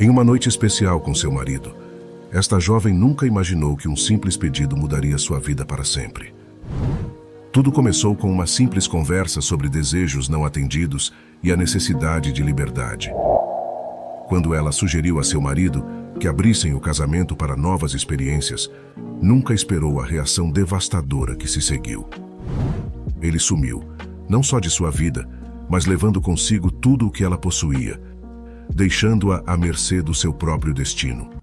Em uma noite especial com seu marido, esta jovem nunca imaginou que um simples pedido mudaria sua vida para sempre. Tudo começou com uma simples conversa sobre desejos não atendidos e a necessidade de liberdade. Quando ela sugeriu a seu marido que abrissem o casamento para novas experiências, nunca esperou a reação devastadora que se seguiu. Ele sumiu, não só de sua vida, mas levando consigo tudo o que ela possuía, deixando-a à mercê do seu próprio destino.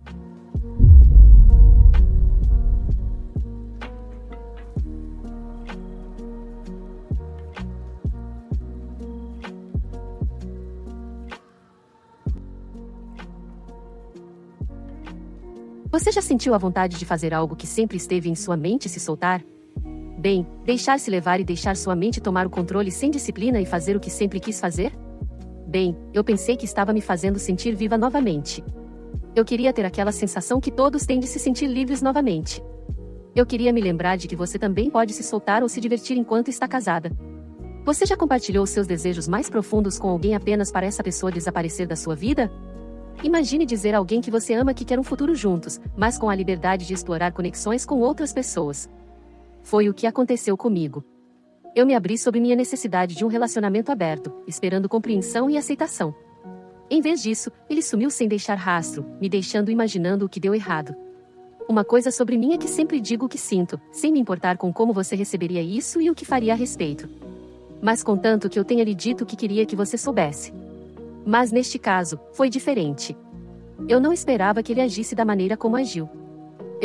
Você já sentiu a vontade de fazer algo que sempre esteve em sua mente se soltar? Bem, deixar-se levar e deixar sua mente tomar o controle sem disciplina e fazer o que sempre quis fazer? Bem, eu pensei que estava me fazendo sentir viva novamente. Eu queria ter aquela sensação que todos têm de se sentir livres novamente. Eu queria me lembrar de que você também pode se soltar ou se divertir enquanto está casada. Você já compartilhou seus desejos mais profundos com alguém apenas para essa pessoa desaparecer da sua vida? Imagine dizer a alguém que você ama que quer um futuro juntos, mas com a liberdade de explorar conexões com outras pessoas. Foi o que aconteceu comigo. Eu me abri sobre minha necessidade de um relacionamento aberto, esperando compreensão e aceitação. Em vez disso, ele sumiu sem deixar rastro, me deixando imaginando o que deu errado. Uma coisa sobre mim é que sempre digo o que sinto, sem me importar com como você receberia isso e o que faria a respeito. Mas contanto que eu tenha lhe dito o que queria que você soubesse. Mas neste caso, foi diferente. Eu não esperava que ele agisse da maneira como agiu.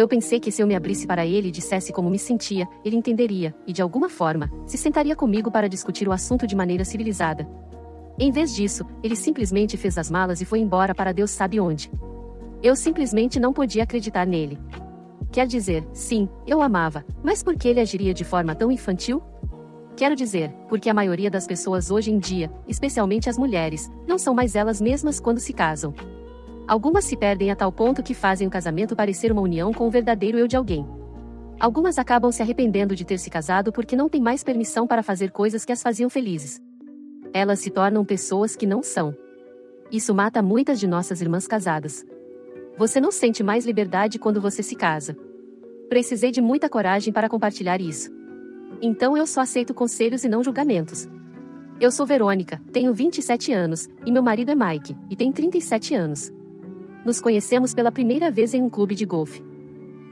Eu pensei que se eu me abrisse para ele e dissesse como me sentia, ele entenderia, e de alguma forma, se sentaria comigo para discutir o assunto de maneira civilizada. Em vez disso, ele simplesmente fez as malas e foi embora para Deus sabe onde. Eu simplesmente não podia acreditar nele. Quer dizer, sim, eu amava, mas por que ele agiria de forma tão infantil? Quero dizer, porque a maioria das pessoas hoje em dia, especialmente as mulheres, não são mais elas mesmas quando se casam. Algumas se perdem a tal ponto que fazem o casamento parecer uma união com o verdadeiro eu de alguém. Algumas acabam se arrependendo de ter se casado porque não têm mais permissão para fazer coisas que as faziam felizes. Elas se tornam pessoas que não são. Isso mata muitas de nossas irmãs casadas. Você não sente mais liberdade quando você se casa. Precisei de muita coragem para compartilhar isso. Então eu só aceito conselhos e não julgamentos. Eu sou Verônica, tenho 27 anos, e meu marido é Mike, e tem 37 anos. Nos conhecemos pela primeira vez em um clube de golfe.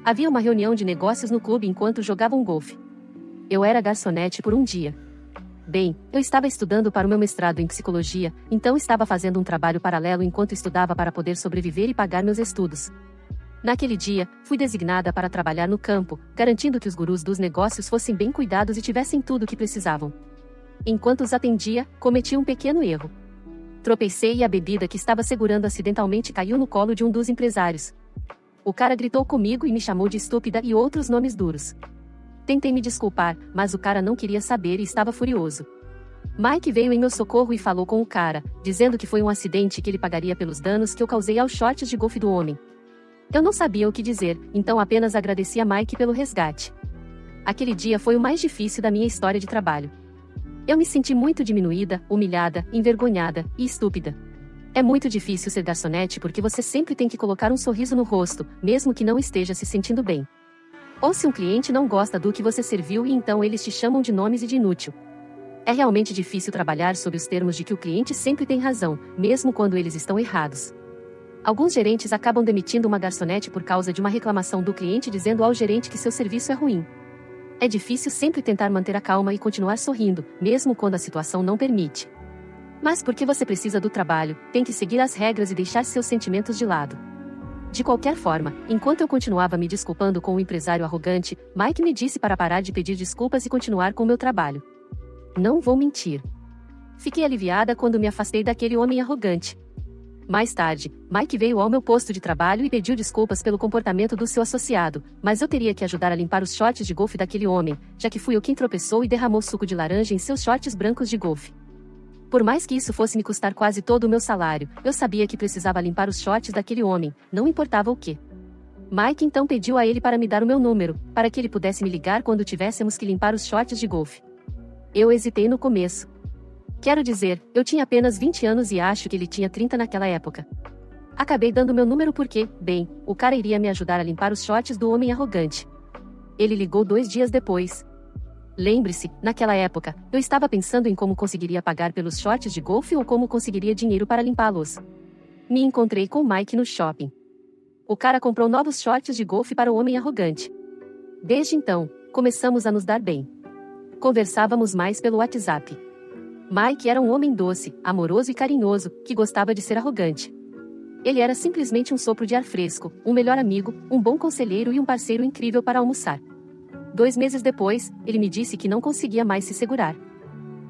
Havia uma reunião de negócios no clube enquanto jogavam golfe. Eu era garçonete por um dia. Bem, eu estava estudando para o meu mestrado em psicologia, então estava fazendo um trabalho paralelo enquanto estudava para poder sobreviver e pagar meus estudos. Naquele dia, fui designada para trabalhar no campo, garantindo que os gurus dos negócios fossem bem cuidados e tivessem tudo o que precisavam. Enquanto os atendia, cometi um pequeno erro. Tropecei e a bebida que estava segurando acidentalmente caiu no colo de um dos empresários. O cara gritou comigo e me chamou de estúpida e outros nomes duros. Tentei me desculpar, mas o cara não queria saber e estava furioso. Mike veio em meu socorro e falou com o cara, dizendo que foi um acidente que ele pagaria pelos danos que eu causei aos shorts de golfe do homem. Eu não sabia o que dizer, então apenas agradeci a Mike pelo resgate. Aquele dia foi o mais difícil da minha história de trabalho. Eu me senti muito diminuída, humilhada, envergonhada e estúpida. É muito difícil ser garçonete porque você sempre tem que colocar um sorriso no rosto, mesmo que não esteja se sentindo bem. Ou se um cliente não gosta do que você serviu e então eles te chamam de nomes e de inútil. É realmente difícil trabalhar sob os termos de que o cliente sempre tem razão, mesmo quando eles estão errados. Alguns gerentes acabam demitindo uma garçonete por causa de uma reclamação do cliente dizendo ao gerente que seu serviço é ruim. É difícil sempre tentar manter a calma e continuar sorrindo, mesmo quando a situação não permite. Mas porque você precisa do trabalho, tem que seguir as regras e deixar seus sentimentos de lado. De qualquer forma, enquanto eu continuava me desculpando com o empresário arrogante, Mike me disse para parar de pedir desculpas e continuar com meu trabalho. Não vou mentir. Fiquei aliviada quando me afastei daquele homem arrogante, mais tarde, Mike veio ao meu posto de trabalho e pediu desculpas pelo comportamento do seu associado, mas eu teria que ajudar a limpar os shorts de golfe daquele homem, já que fui eu quem tropeçou e derramou suco de laranja em seus shorts brancos de golfe. Por mais que isso fosse me custar quase todo o meu salário, eu sabia que precisava limpar os shorts daquele homem, não importava o que. Mike então pediu a ele para me dar o meu número, para que ele pudesse me ligar quando tivéssemos que limpar os shorts de golfe. Eu hesitei no começo, Quero dizer, eu tinha apenas 20 anos e acho que ele tinha 30 naquela época. Acabei dando meu número porque, bem, o cara iria me ajudar a limpar os shorts do homem arrogante. Ele ligou dois dias depois. Lembre-se, naquela época, eu estava pensando em como conseguiria pagar pelos shorts de golfe ou como conseguiria dinheiro para limpá-los. Me encontrei com Mike no shopping. O cara comprou novos shorts de golfe para o homem arrogante. Desde então, começamos a nos dar bem. Conversávamos mais pelo WhatsApp. Mike era um homem doce, amoroso e carinhoso, que gostava de ser arrogante. Ele era simplesmente um sopro de ar fresco, um melhor amigo, um bom conselheiro e um parceiro incrível para almoçar. Dois meses depois, ele me disse que não conseguia mais se segurar.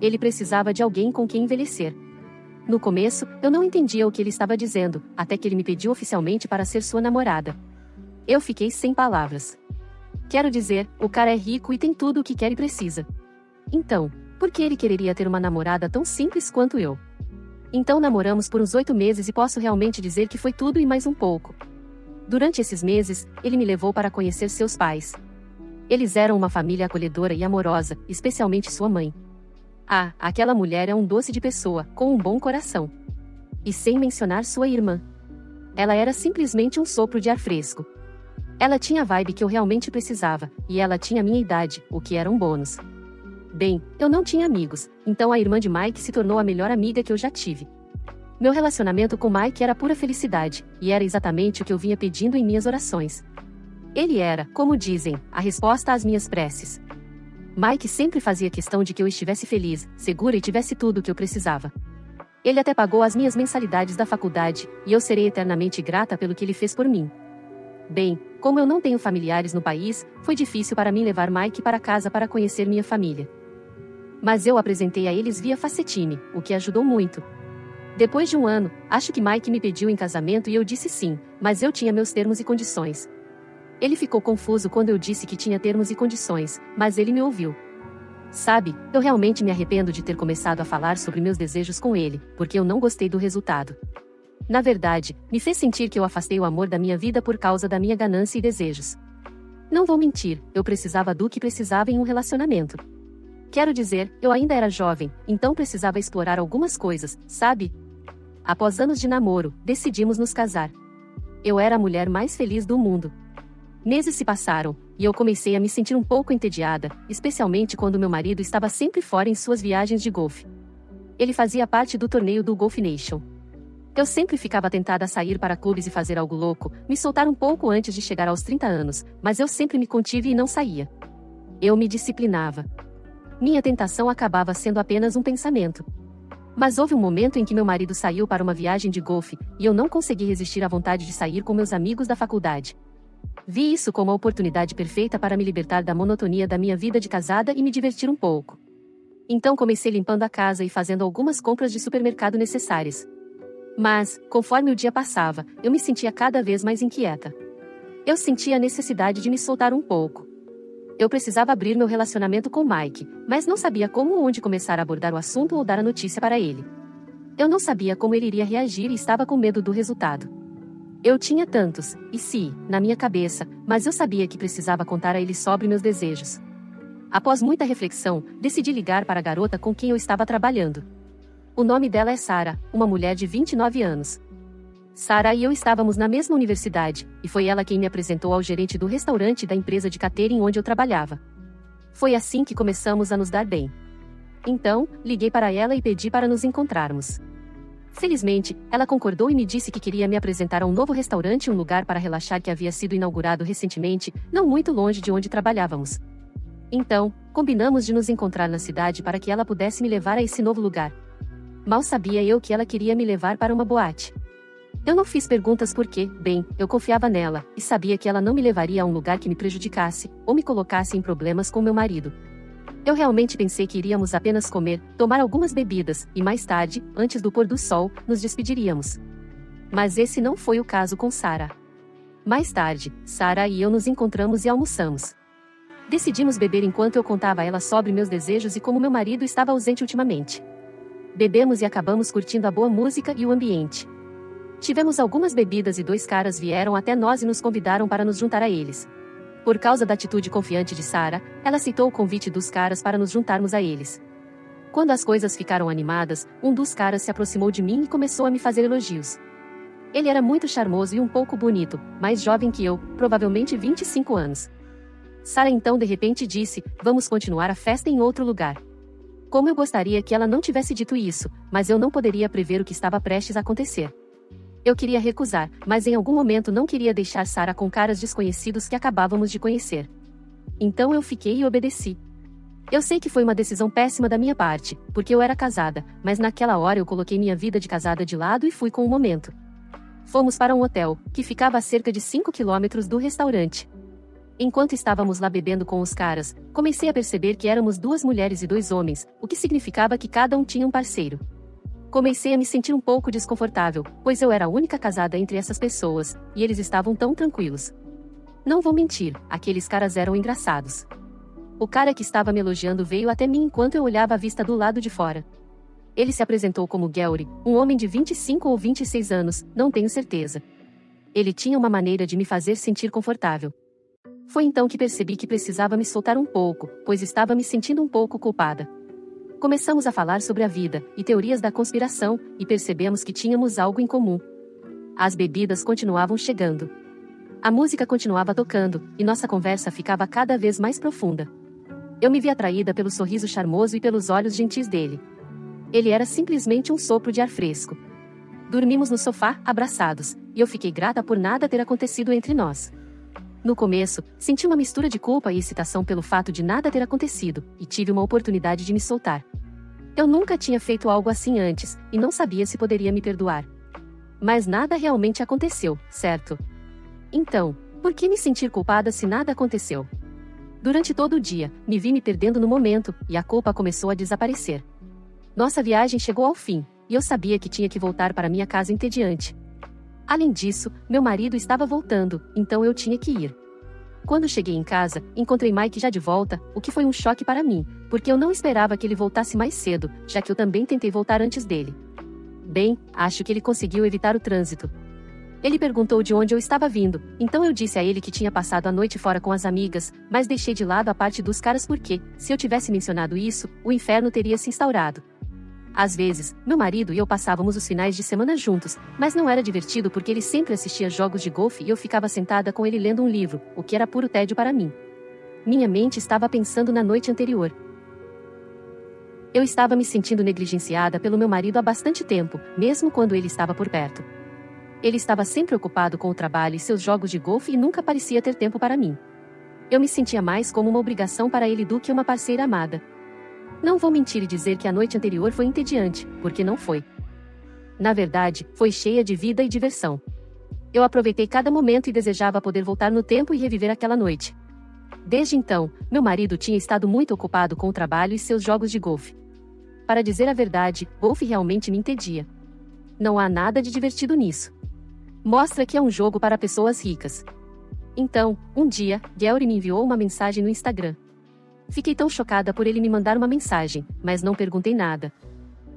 Ele precisava de alguém com quem envelhecer. No começo, eu não entendia o que ele estava dizendo, até que ele me pediu oficialmente para ser sua namorada. Eu fiquei sem palavras. Quero dizer, o cara é rico e tem tudo o que quer e precisa. Então, por que ele quereria ter uma namorada tão simples quanto eu? Então namoramos por uns oito meses e posso realmente dizer que foi tudo e mais um pouco. Durante esses meses, ele me levou para conhecer seus pais. Eles eram uma família acolhedora e amorosa, especialmente sua mãe. Ah, aquela mulher é um doce de pessoa, com um bom coração. E sem mencionar sua irmã. Ela era simplesmente um sopro de ar fresco. Ela tinha a vibe que eu realmente precisava, e ela tinha minha idade, o que era um bônus. Bem, eu não tinha amigos, então a irmã de Mike se tornou a melhor amiga que eu já tive. Meu relacionamento com Mike era pura felicidade, e era exatamente o que eu vinha pedindo em minhas orações. Ele era, como dizem, a resposta às minhas preces. Mike sempre fazia questão de que eu estivesse feliz, segura e tivesse tudo o que eu precisava. Ele até pagou as minhas mensalidades da faculdade, e eu serei eternamente grata pelo que ele fez por mim. Bem, como eu não tenho familiares no país, foi difícil para mim levar Mike para casa para conhecer minha família. Mas eu apresentei a eles via Facetime, o que ajudou muito. Depois de um ano, acho que Mike me pediu em casamento e eu disse sim, mas eu tinha meus termos e condições. Ele ficou confuso quando eu disse que tinha termos e condições, mas ele me ouviu. Sabe, eu realmente me arrependo de ter começado a falar sobre meus desejos com ele, porque eu não gostei do resultado. Na verdade, me fez sentir que eu afastei o amor da minha vida por causa da minha ganância e desejos. Não vou mentir, eu precisava do que precisava em um relacionamento. Quero dizer, eu ainda era jovem, então precisava explorar algumas coisas, sabe? Após anos de namoro, decidimos nos casar. Eu era a mulher mais feliz do mundo. Meses se passaram, e eu comecei a me sentir um pouco entediada, especialmente quando meu marido estava sempre fora em suas viagens de golfe. Ele fazia parte do torneio do Golf Nation. Eu sempre ficava tentada a sair para clubes e fazer algo louco, me soltar um pouco antes de chegar aos 30 anos, mas eu sempre me contive e não saía. Eu me disciplinava, minha tentação acabava sendo apenas um pensamento. Mas houve um momento em que meu marido saiu para uma viagem de golfe, e eu não consegui resistir à vontade de sair com meus amigos da faculdade. Vi isso como a oportunidade perfeita para me libertar da monotonia da minha vida de casada e me divertir um pouco. Então comecei limpando a casa e fazendo algumas compras de supermercado necessárias. Mas, conforme o dia passava, eu me sentia cada vez mais inquieta. Eu sentia a necessidade de me soltar um pouco. Eu precisava abrir meu relacionamento com Mike, mas não sabia como ou onde começar a abordar o assunto ou dar a notícia para ele. Eu não sabia como ele iria reagir e estava com medo do resultado. Eu tinha tantos, e se, na minha cabeça, mas eu sabia que precisava contar a ele sobre meus desejos. Após muita reflexão, decidi ligar para a garota com quem eu estava trabalhando. O nome dela é Sara, uma mulher de 29 anos. Sara e eu estávamos na mesma universidade, e foi ela quem me apresentou ao gerente do restaurante da empresa de catering onde eu trabalhava. Foi assim que começamos a nos dar bem. Então, liguei para ela e pedi para nos encontrarmos. Felizmente, ela concordou e me disse que queria me apresentar a um novo restaurante e um lugar para relaxar que havia sido inaugurado recentemente, não muito longe de onde trabalhávamos. Então, combinamos de nos encontrar na cidade para que ela pudesse me levar a esse novo lugar. Mal sabia eu que ela queria me levar para uma boate. Eu não fiz perguntas porque, bem, eu confiava nela, e sabia que ela não me levaria a um lugar que me prejudicasse, ou me colocasse em problemas com meu marido. Eu realmente pensei que iríamos apenas comer, tomar algumas bebidas, e mais tarde, antes do pôr do sol, nos despediríamos. Mas esse não foi o caso com Sara. Mais tarde, Sara e eu nos encontramos e almoçamos. Decidimos beber enquanto eu contava a ela sobre meus desejos e como meu marido estava ausente ultimamente. Bebemos e acabamos curtindo a boa música e o ambiente. Tivemos algumas bebidas e dois caras vieram até nós e nos convidaram para nos juntar a eles. Por causa da atitude confiante de Sara, ela aceitou o convite dos caras para nos juntarmos a eles. Quando as coisas ficaram animadas, um dos caras se aproximou de mim e começou a me fazer elogios. Ele era muito charmoso e um pouco bonito, mais jovem que eu, provavelmente 25 anos. Sara então de repente disse: Vamos continuar a festa em outro lugar. Como eu gostaria que ela não tivesse dito isso, mas eu não poderia prever o que estava prestes a acontecer. Eu queria recusar, mas em algum momento não queria deixar Sara com caras desconhecidos que acabávamos de conhecer. Então eu fiquei e obedeci. Eu sei que foi uma decisão péssima da minha parte, porque eu era casada, mas naquela hora eu coloquei minha vida de casada de lado e fui com o momento. Fomos para um hotel, que ficava a cerca de 5 quilômetros do restaurante. Enquanto estávamos lá bebendo com os caras, comecei a perceber que éramos duas mulheres e dois homens, o que significava que cada um tinha um parceiro. Comecei a me sentir um pouco desconfortável, pois eu era a única casada entre essas pessoas, e eles estavam tão tranquilos. Não vou mentir, aqueles caras eram engraçados. O cara que estava me elogiando veio até mim enquanto eu olhava a vista do lado de fora. Ele se apresentou como Gary, um homem de 25 ou 26 anos, não tenho certeza. Ele tinha uma maneira de me fazer sentir confortável. Foi então que percebi que precisava me soltar um pouco, pois estava me sentindo um pouco culpada. Começamos a falar sobre a vida e teorias da conspiração e percebemos que tínhamos algo em comum. As bebidas continuavam chegando. A música continuava tocando e nossa conversa ficava cada vez mais profunda. Eu me vi atraída pelo sorriso charmoso e pelos olhos gentis dele. Ele era simplesmente um sopro de ar fresco. Dormimos no sofá, abraçados, e eu fiquei grata por nada ter acontecido entre nós. No começo, senti uma mistura de culpa e excitação pelo fato de nada ter acontecido, e tive uma oportunidade de me soltar. Eu nunca tinha feito algo assim antes, e não sabia se poderia me perdoar. Mas nada realmente aconteceu, certo? Então, por que me sentir culpada se nada aconteceu? Durante todo o dia, me vi me perdendo no momento, e a culpa começou a desaparecer. Nossa viagem chegou ao fim, e eu sabia que tinha que voltar para minha casa entediante. Além disso, meu marido estava voltando, então eu tinha que ir. Quando cheguei em casa, encontrei Mike já de volta, o que foi um choque para mim, porque eu não esperava que ele voltasse mais cedo, já que eu também tentei voltar antes dele. Bem, acho que ele conseguiu evitar o trânsito, ele perguntou de onde eu estava vindo, então eu disse a ele que tinha passado a noite fora com as amigas, mas deixei de lado a parte dos caras porque, se eu tivesse mencionado isso, o inferno teria se instaurado. Às vezes, meu marido e eu passávamos os finais de semana juntos, mas não era divertido porque ele sempre assistia jogos de golfe e eu ficava sentada com ele lendo um livro, o que era puro tédio para mim. Minha mente estava pensando na noite anterior. Eu estava me sentindo negligenciada pelo meu marido há bastante tempo, mesmo quando ele estava por perto. Ele estava sempre ocupado com o trabalho e seus jogos de golfe e nunca parecia ter tempo para mim. Eu me sentia mais como uma obrigação para ele do que uma parceira amada. Não vou mentir e dizer que a noite anterior foi entediante, porque não foi. Na verdade, foi cheia de vida e diversão. Eu aproveitei cada momento e desejava poder voltar no tempo e reviver aquela noite. Desde então, meu marido tinha estado muito ocupado com o trabalho e seus jogos de golfe. Para dizer a verdade, golfe realmente me entedia. Não há nada de divertido nisso. Mostra que é um jogo para pessoas ricas. Então, um dia, Gary me enviou uma mensagem no Instagram. Fiquei tão chocada por ele me mandar uma mensagem, mas não perguntei nada.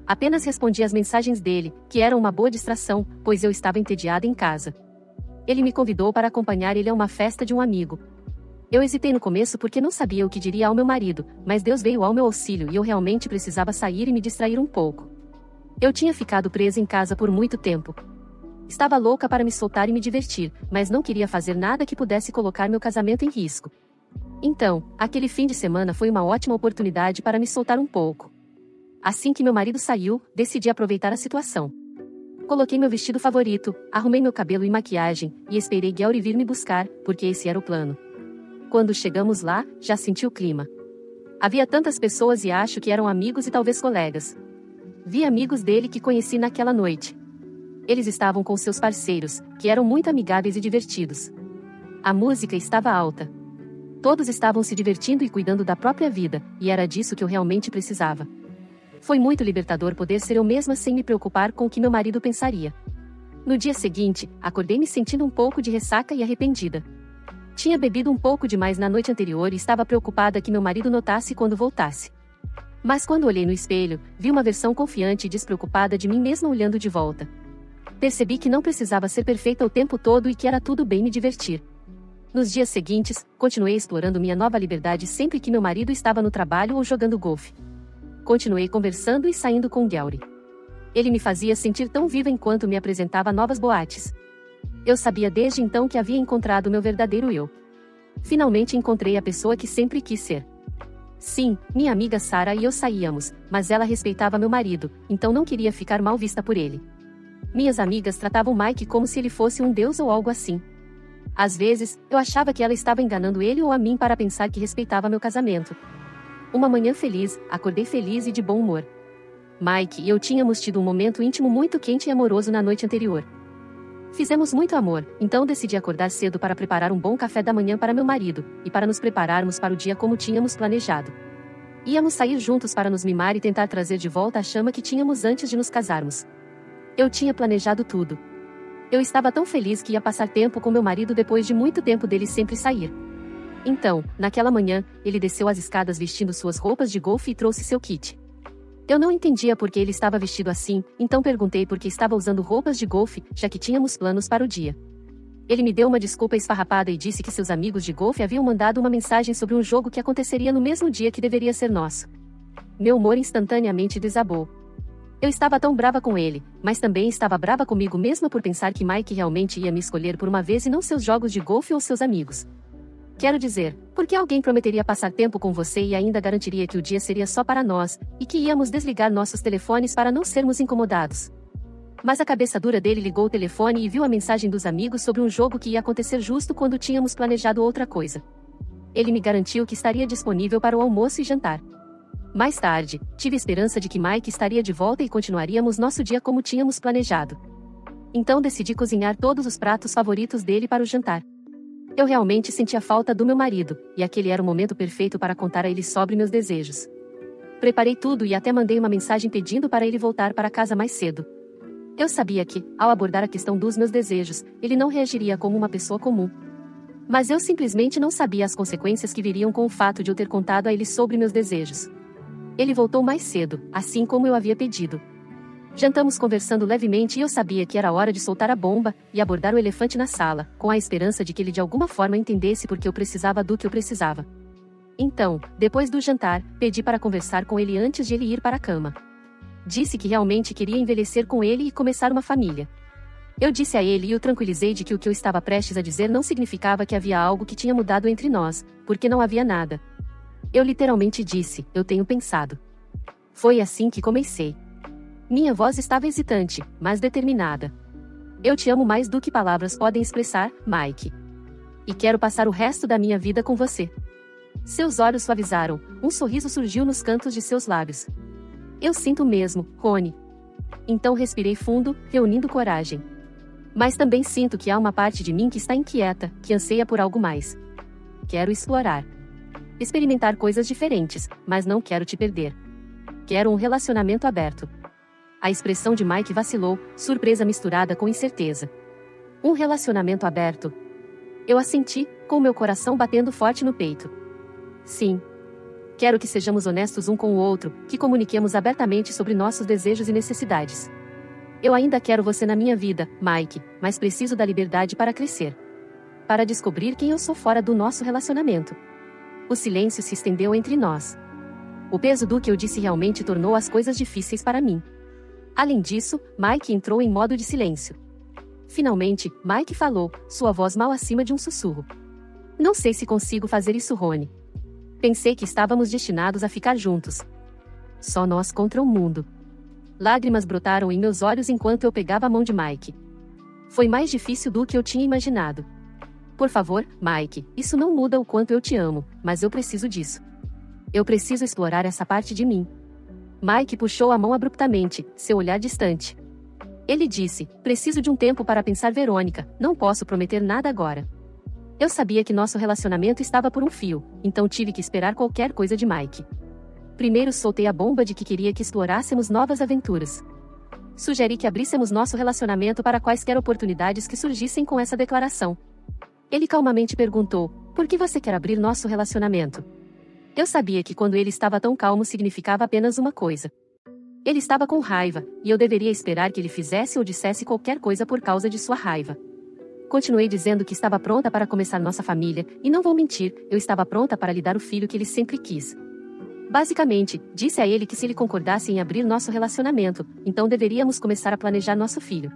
Apenas respondi às mensagens dele, que eram uma boa distração, pois eu estava entediada em casa. Ele me convidou para acompanhar ele a uma festa de um amigo. Eu hesitei no começo porque não sabia o que diria ao meu marido, mas Deus veio ao meu auxílio e eu realmente precisava sair e me distrair um pouco. Eu tinha ficado presa em casa por muito tempo, Estava louca para me soltar e me divertir, mas não queria fazer nada que pudesse colocar meu casamento em risco. Então, aquele fim de semana foi uma ótima oportunidade para me soltar um pouco. Assim que meu marido saiu, decidi aproveitar a situação. Coloquei meu vestido favorito, arrumei meu cabelo e maquiagem, e esperei Gary vir me buscar, porque esse era o plano. Quando chegamos lá, já senti o clima. Havia tantas pessoas e acho que eram amigos e talvez colegas. Vi amigos dele que conheci naquela noite, eles estavam com seus parceiros, que eram muito amigáveis e divertidos. A música estava alta. Todos estavam se divertindo e cuidando da própria vida, e era disso que eu realmente precisava. Foi muito libertador poder ser eu mesma sem me preocupar com o que meu marido pensaria. No dia seguinte, acordei me sentindo um pouco de ressaca e arrependida. Tinha bebido um pouco demais na noite anterior e estava preocupada que meu marido notasse quando voltasse. Mas quando olhei no espelho, vi uma versão confiante e despreocupada de mim mesma olhando de volta. Percebi que não precisava ser perfeita o tempo todo e que era tudo bem me divertir. Nos dias seguintes, continuei explorando minha nova liberdade sempre que meu marido estava no trabalho ou jogando golfe. Continuei conversando e saindo com Gary. Ele me fazia sentir tão viva enquanto me apresentava novas boates. Eu sabia desde então que havia encontrado meu verdadeiro eu. Finalmente encontrei a pessoa que sempre quis ser. Sim, minha amiga Sara e eu saíamos, mas ela respeitava meu marido, então não queria ficar mal vista por ele. Minhas amigas tratavam Mike como se ele fosse um deus ou algo assim. Às vezes, eu achava que ela estava enganando ele ou a mim para pensar que respeitava meu casamento. Uma manhã feliz, acordei feliz e de bom humor. Mike e eu tínhamos tido um momento íntimo muito quente e amoroso na noite anterior. Fizemos muito amor, então decidi acordar cedo para preparar um bom café da manhã para meu marido, e para nos prepararmos para o dia como tínhamos planejado. Íamos sair juntos para nos mimar e tentar trazer de volta a chama que tínhamos antes de nos casarmos. Eu tinha planejado tudo. Eu estava tão feliz que ia passar tempo com meu marido depois de muito tempo dele sempre sair. Então, naquela manhã, ele desceu as escadas vestindo suas roupas de golfe e trouxe seu kit. Eu não entendia por que ele estava vestido assim, então perguntei por que estava usando roupas de golfe, já que tínhamos planos para o dia. Ele me deu uma desculpa esfarrapada e disse que seus amigos de golfe haviam mandado uma mensagem sobre um jogo que aconteceria no mesmo dia que deveria ser nosso. Meu humor instantaneamente desabou. Eu estava tão brava com ele, mas também estava brava comigo mesma por pensar que Mike realmente ia me escolher por uma vez e não seus jogos de golfe ou seus amigos. Quero dizer, porque alguém prometeria passar tempo com você e ainda garantiria que o dia seria só para nós, e que íamos desligar nossos telefones para não sermos incomodados. Mas a cabeça dura dele ligou o telefone e viu a mensagem dos amigos sobre um jogo que ia acontecer justo quando tínhamos planejado outra coisa. Ele me garantiu que estaria disponível para o almoço e jantar. Mais tarde, tive esperança de que Mike estaria de volta e continuaríamos nosso dia como tínhamos planejado. Então decidi cozinhar todos os pratos favoritos dele para o jantar. Eu realmente sentia falta do meu marido, e aquele era o momento perfeito para contar a ele sobre meus desejos. Preparei tudo e até mandei uma mensagem pedindo para ele voltar para casa mais cedo. Eu sabia que, ao abordar a questão dos meus desejos, ele não reagiria como uma pessoa comum. Mas eu simplesmente não sabia as consequências que viriam com o fato de eu ter contado a ele sobre meus desejos. Ele voltou mais cedo, assim como eu havia pedido. Jantamos conversando levemente e eu sabia que era hora de soltar a bomba e abordar o elefante na sala, com a esperança de que ele de alguma forma entendesse porque eu precisava do que eu precisava. Então, depois do jantar, pedi para conversar com ele antes de ele ir para a cama. Disse que realmente queria envelhecer com ele e começar uma família. Eu disse a ele e o tranquilizei de que o que eu estava prestes a dizer não significava que havia algo que tinha mudado entre nós, porque não havia nada. Eu literalmente disse: Eu tenho pensado. Foi assim que comecei. Minha voz estava hesitante, mas determinada. Eu te amo mais do que palavras podem expressar, Mike. E quero passar o resto da minha vida com você. Seus olhos suavizaram, um sorriso surgiu nos cantos de seus lábios. Eu sinto mesmo, Rony. Então respirei fundo, reunindo coragem. Mas também sinto que há uma parte de mim que está inquieta, que anseia por algo mais. Quero explorar. Experimentar coisas diferentes, mas não quero te perder. Quero um relacionamento aberto. A expressão de Mike vacilou, surpresa misturada com incerteza. Um relacionamento aberto. Eu assenti, com meu coração batendo forte no peito. Sim. Quero que sejamos honestos um com o outro, que comuniquemos abertamente sobre nossos desejos e necessidades. Eu ainda quero você na minha vida, Mike, mas preciso da liberdade para crescer. Para descobrir quem eu sou fora do nosso relacionamento. O silêncio se estendeu entre nós. O peso do que eu disse realmente tornou as coisas difíceis para mim. Além disso, Mike entrou em modo de silêncio. Finalmente, Mike falou, sua voz mal acima de um sussurro. Não sei se consigo fazer isso, Rony. Pensei que estávamos destinados a ficar juntos. Só nós contra o mundo. Lágrimas brotaram em meus olhos enquanto eu pegava a mão de Mike. Foi mais difícil do que eu tinha imaginado. Por favor, Mike, isso não muda o quanto eu te amo, mas eu preciso disso. Eu preciso explorar essa parte de mim. Mike puxou a mão abruptamente, seu olhar distante. Ele disse: Preciso de um tempo para pensar, Verônica, não posso prometer nada agora. Eu sabia que nosso relacionamento estava por um fio, então tive que esperar qualquer coisa de Mike. Primeiro soltei a bomba de que queria que explorássemos novas aventuras. Sugeri que abríssemos nosso relacionamento para quaisquer oportunidades que surgissem com essa declaração. Ele calmamente perguntou: Por que você quer abrir nosso relacionamento? Eu sabia que quando ele estava tão calmo significava apenas uma coisa. Ele estava com raiva, e eu deveria esperar que ele fizesse ou dissesse qualquer coisa por causa de sua raiva. Continuei dizendo que estava pronta para começar nossa família, e não vou mentir, eu estava pronta para lhe dar o filho que ele sempre quis. Basicamente, disse a ele que se ele concordasse em abrir nosso relacionamento, então deveríamos começar a planejar nosso filho.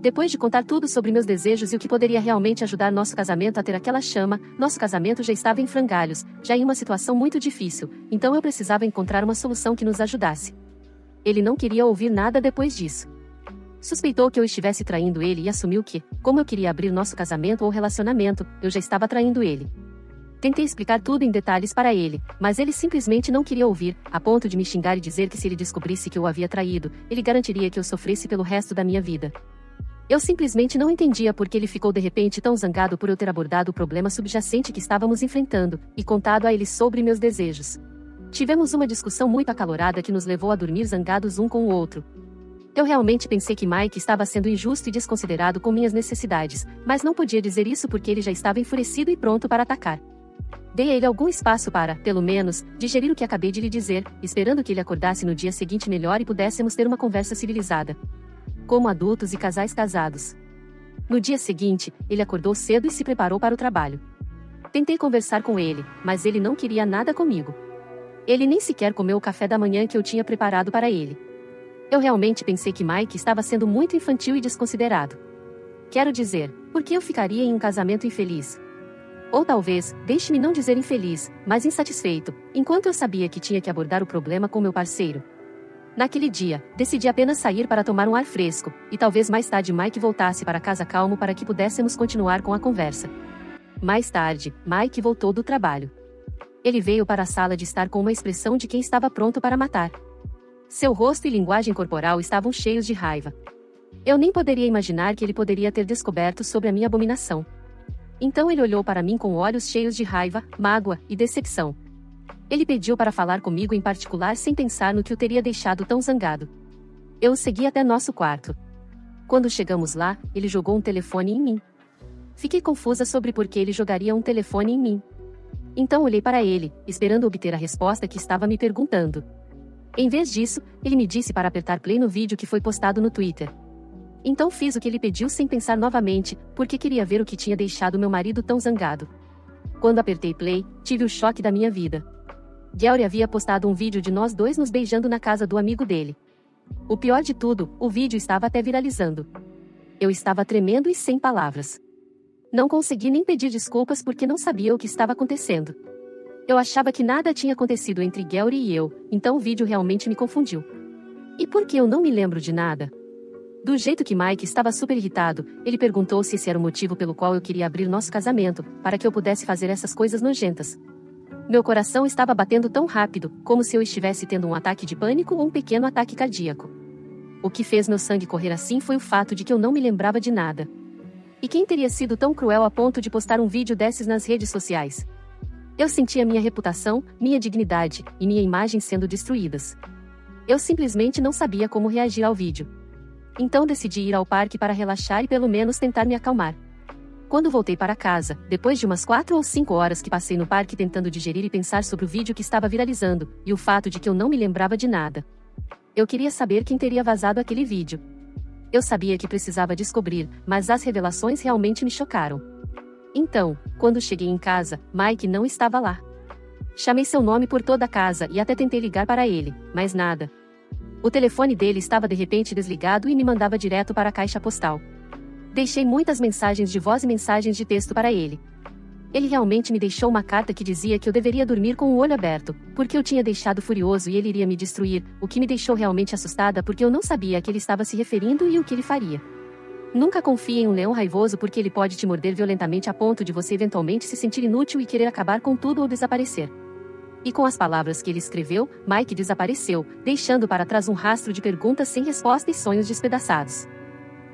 Depois de contar tudo sobre meus desejos e o que poderia realmente ajudar nosso casamento a ter aquela chama, nosso casamento já estava em frangalhos, já em uma situação muito difícil, então eu precisava encontrar uma solução que nos ajudasse. Ele não queria ouvir nada depois disso. Suspeitou que eu estivesse traindo ele e assumiu que, como eu queria abrir nosso casamento ou relacionamento, eu já estava traindo ele. Tentei explicar tudo em detalhes para ele, mas ele simplesmente não queria ouvir, a ponto de me xingar e dizer que se ele descobrisse que eu o havia traído, ele garantiria que eu sofresse pelo resto da minha vida. Eu simplesmente não entendia por que ele ficou de repente tão zangado por eu ter abordado o problema subjacente que estávamos enfrentando e contado a ele sobre meus desejos. Tivemos uma discussão muito acalorada que nos levou a dormir zangados um com o outro. Eu realmente pensei que Mike estava sendo injusto e desconsiderado com minhas necessidades, mas não podia dizer isso porque ele já estava enfurecido e pronto para atacar. Dei a ele algum espaço para, pelo menos, digerir o que acabei de lhe dizer, esperando que ele acordasse no dia seguinte melhor e pudéssemos ter uma conversa civilizada como adultos e casais casados. No dia seguinte, ele acordou cedo e se preparou para o trabalho. Tentei conversar com ele, mas ele não queria nada comigo. Ele nem sequer comeu o café da manhã que eu tinha preparado para ele. Eu realmente pensei que Mike estava sendo muito infantil e desconsiderado. Quero dizer, por que eu ficaria em um casamento infeliz? Ou talvez, deixe-me não dizer infeliz, mas insatisfeito, enquanto eu sabia que tinha que abordar o problema com meu parceiro. Naquele dia, decidi apenas sair para tomar um ar fresco, e talvez mais tarde Mike voltasse para casa calmo para que pudéssemos continuar com a conversa. Mais tarde, Mike voltou do trabalho. Ele veio para a sala de estar com uma expressão de quem estava pronto para matar. Seu rosto e linguagem corporal estavam cheios de raiva. Eu nem poderia imaginar que ele poderia ter descoberto sobre a minha abominação. Então ele olhou para mim com olhos cheios de raiva, mágoa e decepção. Ele pediu para falar comigo em particular sem pensar no que o teria deixado tão zangado. Eu o segui até nosso quarto. Quando chegamos lá, ele jogou um telefone em mim. Fiquei confusa sobre por que ele jogaria um telefone em mim. Então olhei para ele, esperando obter a resposta que estava me perguntando. Em vez disso, ele me disse para apertar play no vídeo que foi postado no Twitter. Então fiz o que ele pediu sem pensar novamente, porque queria ver o que tinha deixado meu marido tão zangado. Quando apertei play, tive o choque da minha vida. Gary havia postado um vídeo de nós dois nos beijando na casa do amigo dele. O pior de tudo, o vídeo estava até viralizando. Eu estava tremendo e sem palavras. Não consegui nem pedir desculpas porque não sabia o que estava acontecendo. Eu achava que nada tinha acontecido entre Gary e eu, então o vídeo realmente me confundiu. E por que eu não me lembro de nada? Do jeito que Mike estava super irritado, ele perguntou se esse era o motivo pelo qual eu queria abrir nosso casamento, para que eu pudesse fazer essas coisas nojentas. Meu coração estava batendo tão rápido, como se eu estivesse tendo um ataque de pânico ou um pequeno ataque cardíaco. O que fez meu sangue correr assim foi o fato de que eu não me lembrava de nada. E quem teria sido tão cruel a ponto de postar um vídeo desses nas redes sociais? Eu sentia minha reputação, minha dignidade e minha imagem sendo destruídas. Eu simplesmente não sabia como reagir ao vídeo. Então decidi ir ao parque para relaxar e pelo menos tentar me acalmar. Quando voltei para casa, depois de umas 4 ou 5 horas que passei no parque tentando digerir e pensar sobre o vídeo que estava viralizando, e o fato de que eu não me lembrava de nada. Eu queria saber quem teria vazado aquele vídeo. Eu sabia que precisava descobrir, mas as revelações realmente me chocaram. Então, quando cheguei em casa, Mike não estava lá. Chamei seu nome por toda a casa e até tentei ligar para ele, mas nada. O telefone dele estava de repente desligado e me mandava direto para a caixa postal. Deixei muitas mensagens de voz e mensagens de texto para ele. Ele realmente me deixou uma carta que dizia que eu deveria dormir com o olho aberto, porque eu tinha deixado furioso e ele iria me destruir, o que me deixou realmente assustada porque eu não sabia a que ele estava se referindo e o que ele faria. Nunca confie em um leão raivoso porque ele pode te morder violentamente a ponto de você eventualmente se sentir inútil e querer acabar com tudo ou desaparecer. E com as palavras que ele escreveu, Mike desapareceu, deixando para trás um rastro de perguntas sem resposta e sonhos despedaçados.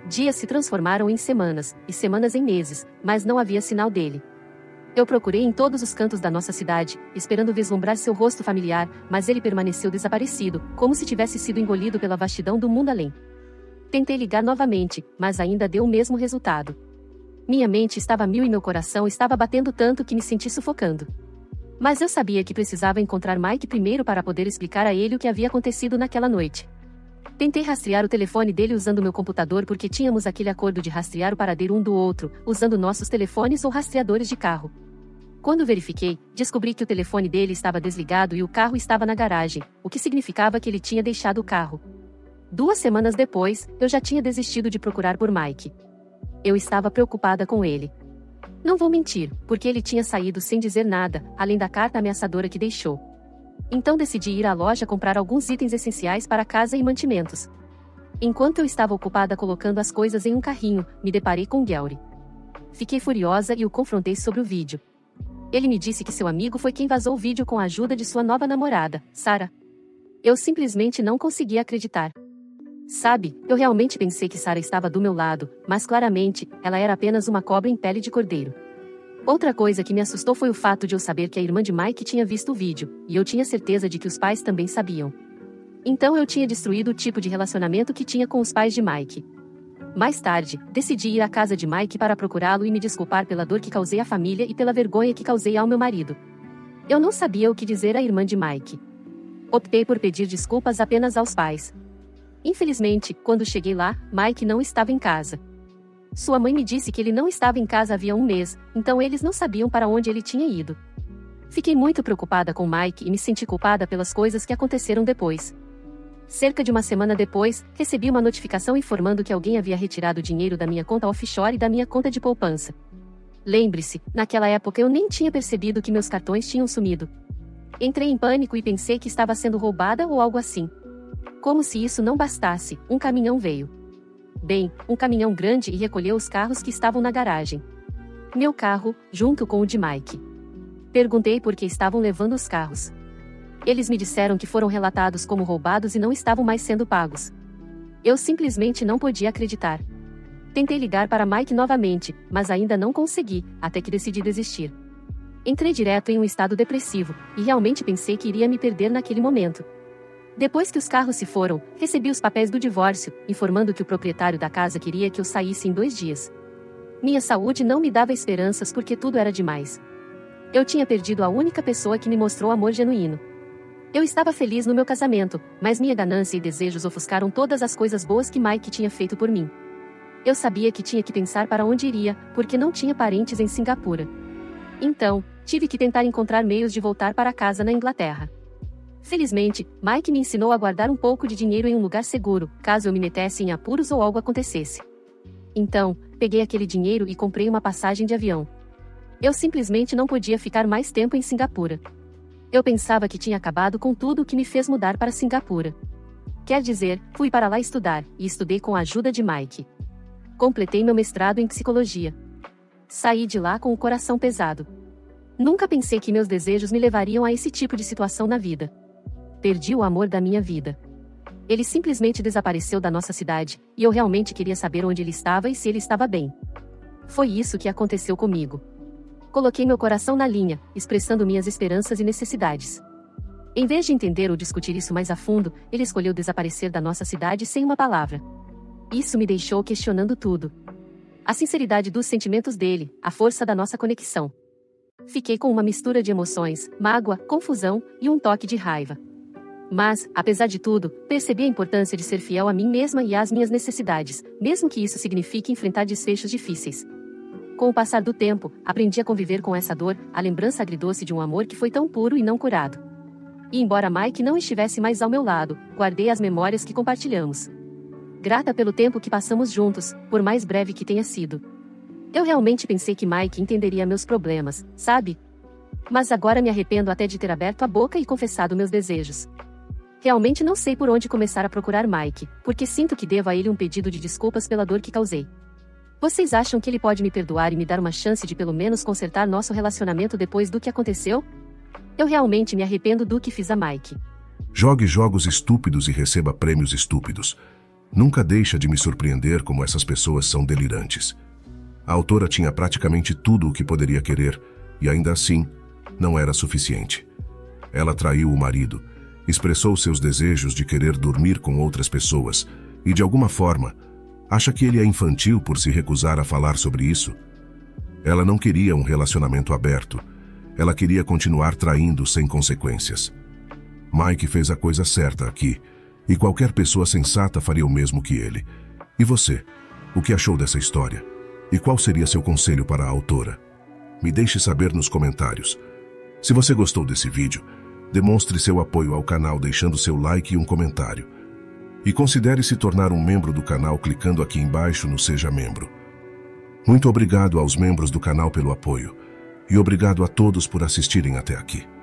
Dias se transformaram em semanas, e semanas em meses, mas não havia sinal dele. Eu procurei em todos os cantos da nossa cidade, esperando vislumbrar seu rosto familiar, mas ele permaneceu desaparecido, como se tivesse sido engolido pela vastidão do mundo além. Tentei ligar novamente, mas ainda deu o mesmo resultado. Minha mente estava mil e meu coração estava batendo tanto que me senti sufocando. Mas eu sabia que precisava encontrar Mike primeiro para poder explicar a ele o que havia acontecido naquela noite. Tentei rastrear o telefone dele usando meu computador porque tínhamos aquele acordo de rastrear o paradeiro um do outro, usando nossos telefones ou rastreadores de carro. Quando verifiquei, descobri que o telefone dele estava desligado e o carro estava na garagem, o que significava que ele tinha deixado o carro. Duas semanas depois, eu já tinha desistido de procurar por Mike. Eu estava preocupada com ele. Não vou mentir, porque ele tinha saído sem dizer nada, além da carta ameaçadora que deixou. Então decidi ir à loja comprar alguns itens essenciais para casa e mantimentos. Enquanto eu estava ocupada colocando as coisas em um carrinho, me deparei com Gary. Fiquei furiosa e o confrontei sobre o vídeo. Ele me disse que seu amigo foi quem vazou o vídeo com a ajuda de sua nova namorada, Sarah. Eu simplesmente não conseguia acreditar. Sabe, eu realmente pensei que Sarah estava do meu lado, mas claramente, ela era apenas uma cobra em pele de cordeiro. Outra coisa que me assustou foi o fato de eu saber que a irmã de Mike tinha visto o vídeo, e eu tinha certeza de que os pais também sabiam. Então eu tinha destruído o tipo de relacionamento que tinha com os pais de Mike. Mais tarde, decidi ir à casa de Mike para procurá-lo e me desculpar pela dor que causei à família e pela vergonha que causei ao meu marido. Eu não sabia o que dizer à irmã de Mike. Optei por pedir desculpas apenas aos pais. Infelizmente, quando cheguei lá, Mike não estava em casa. Sua mãe me disse que ele não estava em casa havia um mês, então eles não sabiam para onde ele tinha ido. Fiquei muito preocupada com Mike e me senti culpada pelas coisas que aconteceram depois. Cerca de uma semana depois, recebi uma notificação informando que alguém havia retirado dinheiro da minha conta offshore e da minha conta de poupança. Lembre-se, naquela época eu nem tinha percebido que meus cartões tinham sumido. Entrei em pânico e pensei que estava sendo roubada ou algo assim. Como se isso não bastasse, um caminhão veio. Bem, um caminhão grande e recolheu os carros que estavam na garagem. Meu carro, junto com o de Mike. Perguntei por que estavam levando os carros. Eles me disseram que foram relatados como roubados e não estavam mais sendo pagos. Eu simplesmente não podia acreditar. Tentei ligar para Mike novamente, mas ainda não consegui, até que decidi desistir. Entrei direto em um estado depressivo, e realmente pensei que iria me perder naquele momento. Depois que os carros se foram, recebi os papéis do divórcio, informando que o proprietário da casa queria que eu saísse em dois dias. Minha saúde não me dava esperanças porque tudo era demais. Eu tinha perdido a única pessoa que me mostrou amor genuíno. Eu estava feliz no meu casamento, mas minha ganância e desejos ofuscaram todas as coisas boas que Mike tinha feito por mim. Eu sabia que tinha que pensar para onde iria, porque não tinha parentes em Singapura. Então, tive que tentar encontrar meios de voltar para casa na Inglaterra. Felizmente, Mike me ensinou a guardar um pouco de dinheiro em um lugar seguro, caso eu me metesse em apuros ou algo acontecesse. Então, peguei aquele dinheiro e comprei uma passagem de avião. Eu simplesmente não podia ficar mais tempo em Singapura. Eu pensava que tinha acabado com tudo o que me fez mudar para Singapura. Quer dizer, fui para lá estudar, e estudei com a ajuda de Mike. Completei meu mestrado em psicologia. Saí de lá com o coração pesado. Nunca pensei que meus desejos me levariam a esse tipo de situação na vida. Perdi o amor da minha vida. Ele simplesmente desapareceu da nossa cidade, e eu realmente queria saber onde ele estava e se ele estava bem. Foi isso que aconteceu comigo. Coloquei meu coração na linha, expressando minhas esperanças e necessidades. Em vez de entender ou discutir isso mais a fundo, ele escolheu desaparecer da nossa cidade sem uma palavra. Isso me deixou questionando tudo. A sinceridade dos sentimentos dele, a força da nossa conexão. Fiquei com uma mistura de emoções, mágoa, confusão e um toque de raiva. Mas, apesar de tudo, percebi a importância de ser fiel a mim mesma e às minhas necessidades, mesmo que isso signifique enfrentar desfechos difíceis. Com o passar do tempo, aprendi a conviver com essa dor, a lembrança agridoce de um amor que foi tão puro e não curado. E embora Mike não estivesse mais ao meu lado, guardei as memórias que compartilhamos. Grata pelo tempo que passamos juntos, por mais breve que tenha sido. Eu realmente pensei que Mike entenderia meus problemas, sabe? Mas agora me arrependo até de ter aberto a boca e confessado meus desejos. Realmente não sei por onde começar a procurar Mike, porque sinto que devo a ele um pedido de desculpas pela dor que causei. Vocês acham que ele pode me perdoar e me dar uma chance de pelo menos consertar nosso relacionamento depois do que aconteceu? Eu realmente me arrependo do que fiz a Mike. Jogue jogos estúpidos e receba prêmios estúpidos. Nunca deixa de me surpreender como essas pessoas são delirantes. A autora tinha praticamente tudo o que poderia querer, e ainda assim, não era suficiente. Ela traiu o marido, expressou seus desejos de querer dormir com outras pessoas, e de alguma forma, Acha que ele é infantil por se recusar a falar sobre isso? Ela não queria um relacionamento aberto. Ela queria continuar traindo sem consequências. Mike fez a coisa certa aqui, e qualquer pessoa sensata faria o mesmo que ele. E você? O que achou dessa história? E qual seria seu conselho para a autora? Me deixe saber nos comentários. Se você gostou desse vídeo, demonstre seu apoio ao canal deixando seu like e um comentário. E considere se tornar um membro do canal clicando aqui embaixo no Seja Membro. Muito obrigado aos membros do canal pelo apoio e obrigado a todos por assistirem até aqui.